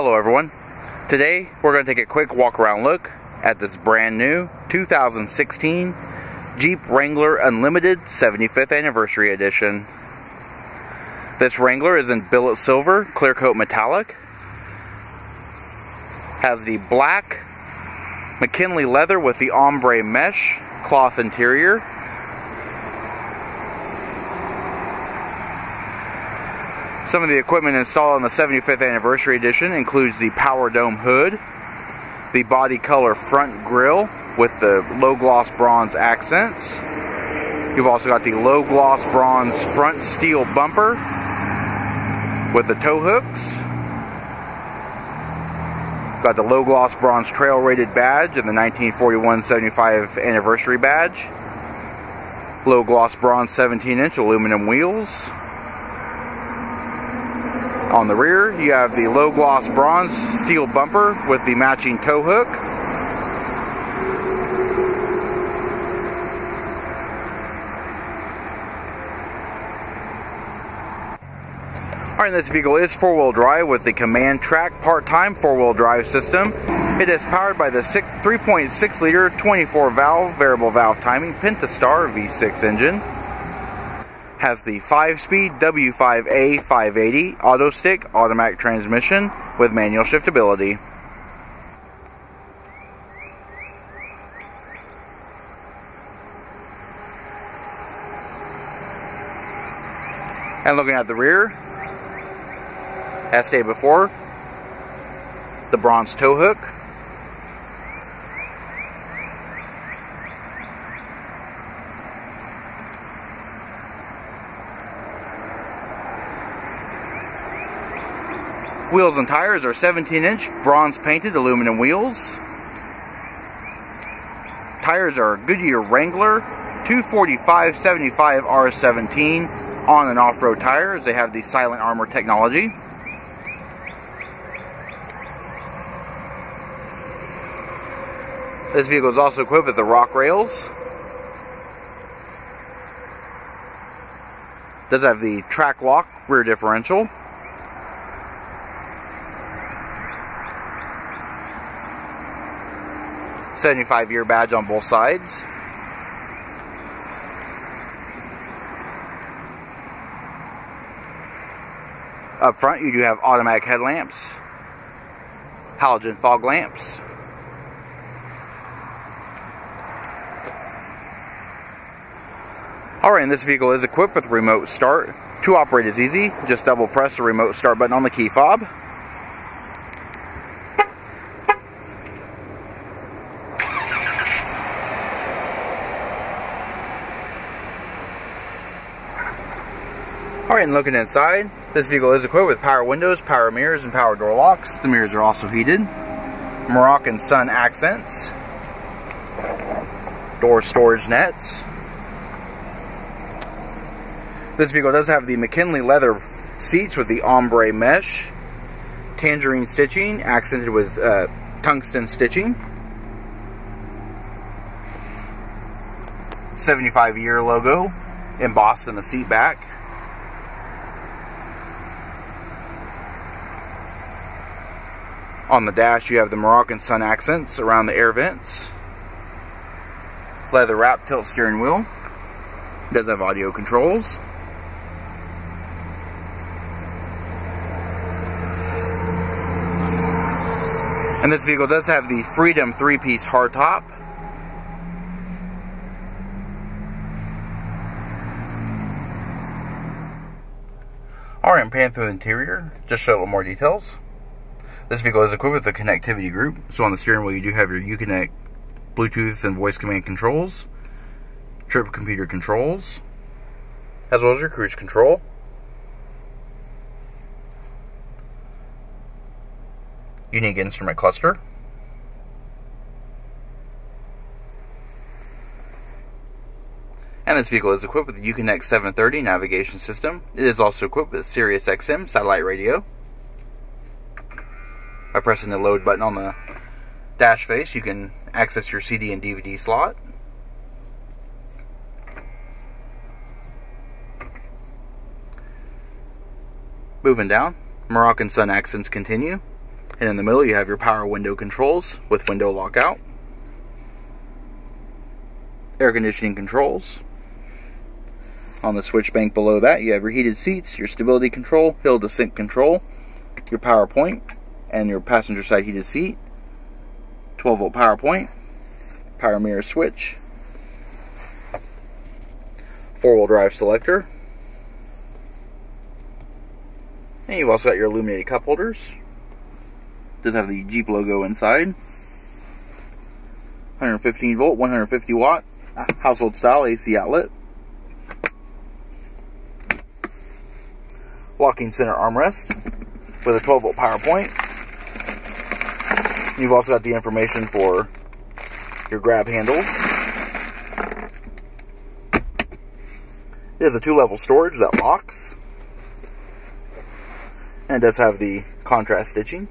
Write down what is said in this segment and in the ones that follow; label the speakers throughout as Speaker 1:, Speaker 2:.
Speaker 1: Hello everyone. Today we're going to take a quick walk around look at this brand new 2016 Jeep Wrangler Unlimited 75th Anniversary Edition. This Wrangler is in billet silver, clear coat metallic. Has the black McKinley leather with the ombre mesh cloth interior Some of the equipment installed on the 75th anniversary edition includes the Power Dome hood, the body color front grille with the low gloss bronze accents. You've also got the low gloss bronze front steel bumper with the tow hooks. Got the low gloss bronze trail rated badge and the 1941 75 anniversary badge. Low gloss bronze 17 inch aluminum wheels. On the rear, you have the low gloss bronze steel bumper with the matching tow hook. Alright, this vehicle is four-wheel drive with the Command-Trac part-time four-wheel drive system. It is powered by the 3.6 liter 24 valve variable valve timing Pentastar V6 engine has the 5-speed W5A 580 AutoStick automatic transmission with manual shiftability. And looking at the rear, as stated before, the bronze tow hook, Wheels and tires are 17 inch bronze painted aluminum wheels. Tires are Goodyear Wrangler 245 75 R17 on and off road tires. They have the silent armor technology. This vehicle is also equipped with the rock rails. Does have the Trac-Lok rear differential. 75 year badge on both sides. Up front you do have automatic headlamps, halogen fog lamps. Alright, and this vehicle is equipped with remote start. To operate is easy, just double press the remote start button on the key fob. And looking inside, this vehicle is equipped with power windows, power mirrors, and power door locks. The mirrors are also heated. Moroccan sun accents. Door storage nets. This vehicle does have the McKinley leather seats with the ombre mesh. Tangerine stitching, accented with uh, tungsten stitching. 75 year logo embossed in the seat back. On the dash, you have the Moroccan sun accents around the air vents. Leather wrap tilt steering wheel. It does have audio controls. And this vehicle does have the Freedom 3-piece hardtop. I'm panning through the interior, just show a little more details. This vehicle is equipped with a connectivity group. So on the steering wheel, you do have your Uconnect Bluetooth and voice command controls, trip computer controls, as well as your cruise control. Unique instrument cluster. And this vehicle is equipped with the Uconnect 730 navigation system. It is also equipped with Sirius XM satellite radio by pressing the load button on the dash face, you can access your CD and DVD slot. Moving down, Moroccan Sun accents continue. And in the middle, you have your power window controls with window lockout, air conditioning controls. On the switch bank below that, you have your heated seats, your stability control, hill descent control, your power point, and your passenger side heated seat, 12 volt power point, power mirror switch, four wheel drive selector, and you've also got your illuminated cup holders. Does have the Jeep logo inside. 115 volt, 150 watt, uh, household style AC outlet. Locking center armrest with a 12 volt power point. You've also got the information for your grab handles. It has a two level storage that locks. And does have the contrast stitching.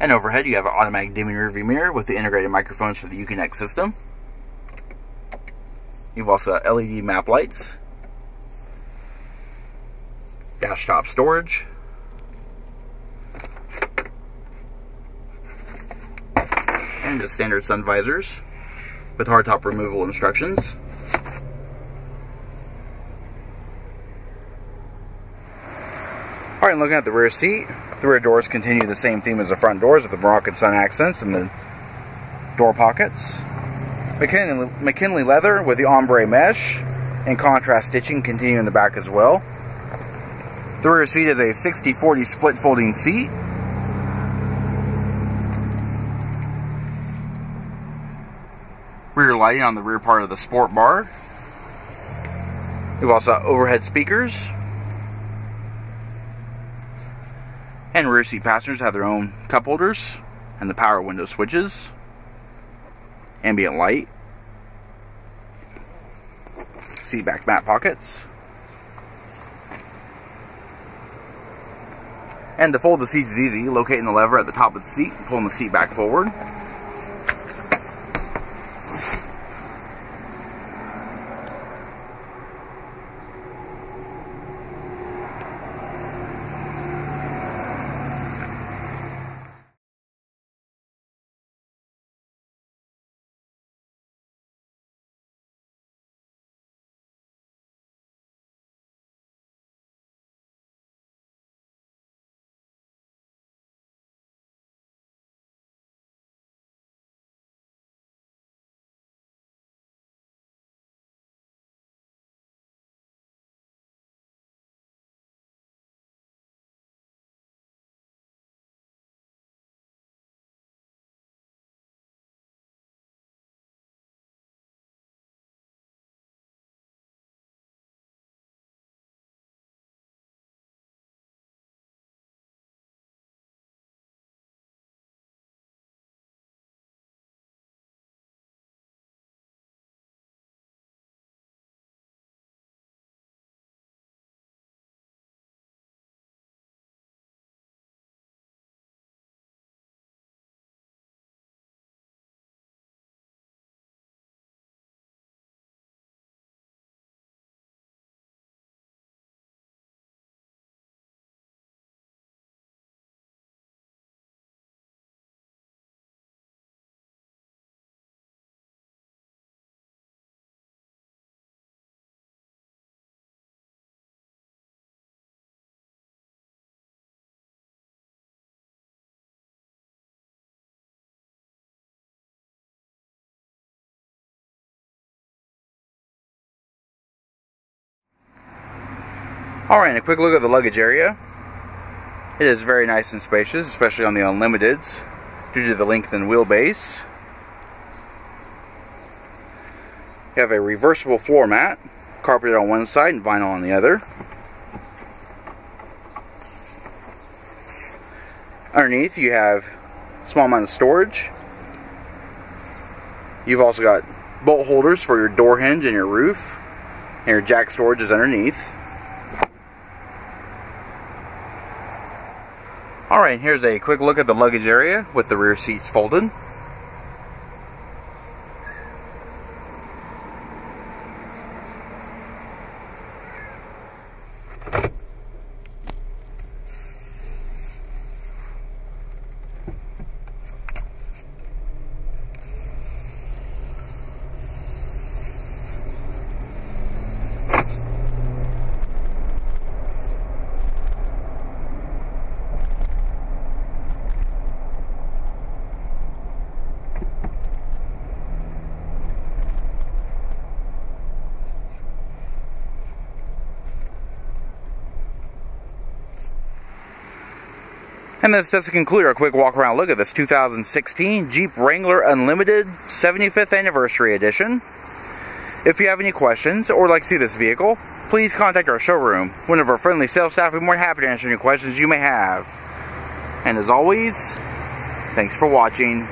Speaker 1: And overhead, you have an automatic dimming rearview mirror with the integrated microphones for the Uconnect system. You've also got LED map lights, dash top storage, and just standard sun visors with hardtop removal instructions. Alright, and looking at the rear seat, the rear doors continue the same theme as the front doors with the Moroccan sun accents and the door pockets. McKinley, McKinley leather with the ombre mesh and contrast stitching continue in the back as well. The rear seat is a 60-40 split folding seat. Rear lighting on the rear part of the sport bar. We've also got overhead speakers And rear seat passengers have their own cup holders and the power window switches, ambient light, seat back mat pockets, and to fold the seats is easy, locating the lever at the top of the seat, pulling the seat back forward. Alright, a quick look at the luggage area. It is very nice and spacious, especially on the Unlimiteds, due to the length and wheelbase. You have a reversible floor mat, carpeted on one side and vinyl on the other. Underneath you have small amount of storage. You've also got bolt holders for your door hinge and your roof. And your jack storage is underneath. Alright, here's a quick look at the luggage area with the rear seats folded. And this does conclude our quick walk around look at this 2016 Jeep Wrangler Unlimited 75th Anniversary Edition. If you have any questions or would like to see this vehicle, please contact our showroom. One of our friendly sales staff will be more than happy to answer any questions you may have. And as always, thanks for watching.